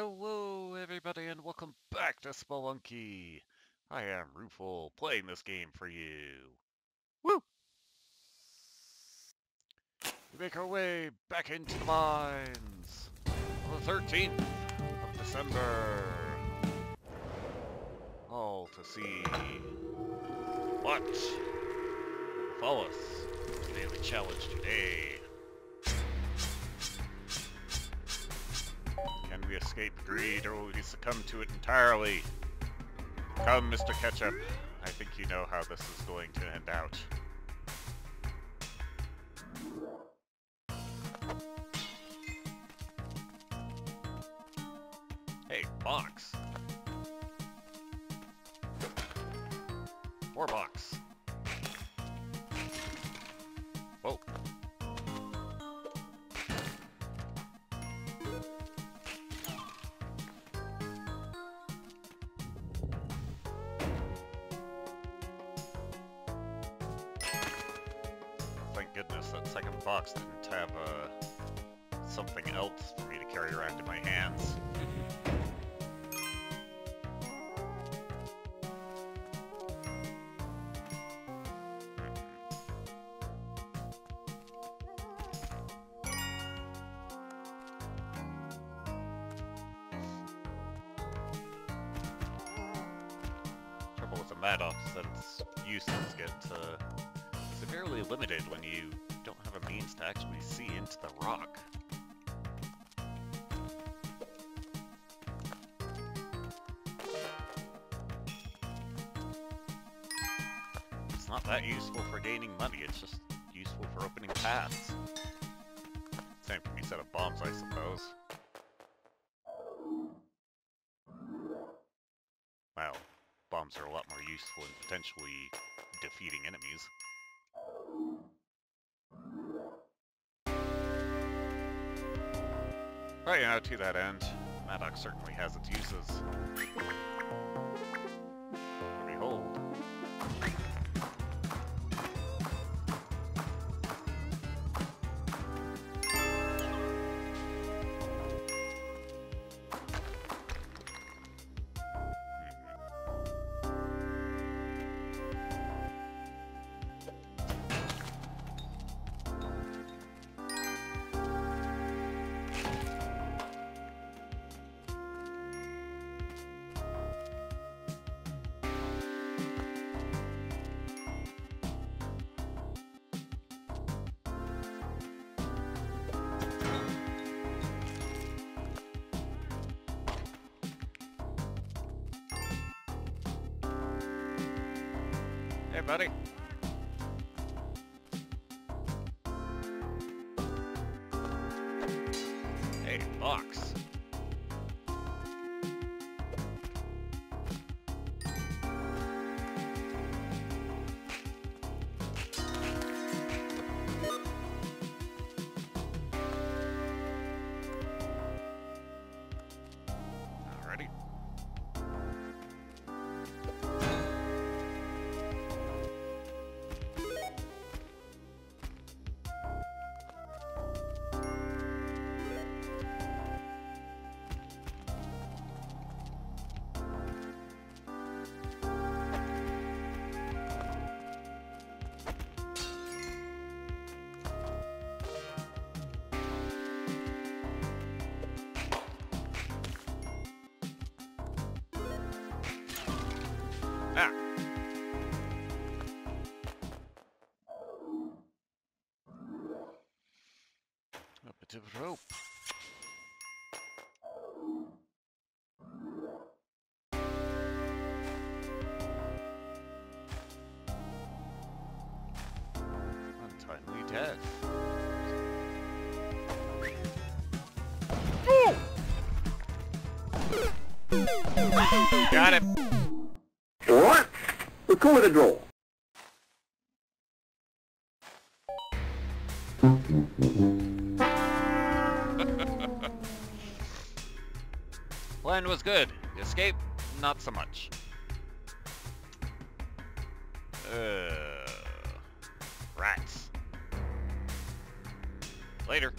Hello, everybody, and welcome back to Spelunky. I am Ryufl, playing this game for you. Woo! We make our way back into the mines on the 13th of December. All to see what follows us. Daily challenge today. Escape greed or will we succumb to it entirely? Come, Mr. Ketchup. I think you know how this is going to end out. Hey, box. More box. That second box didn't have uh, something else for me to carry around in my hands. Trouble with the Mattock is that its uses get uh, severely limited when you don't have a means to actually see into the rock. It's not that useful for gaining money, it's just useful for opening paths. Same for me set of bombs, I suppose. Well, bombs are a lot more useful in potentially defeating enemies. But know, to that end, Mattock certainly has its uses. Hey, Ah. A bit of rope. Untimely death. Got it. What? We call it a draw. Plan was good. Escape, not so much. Uh, rats. Later.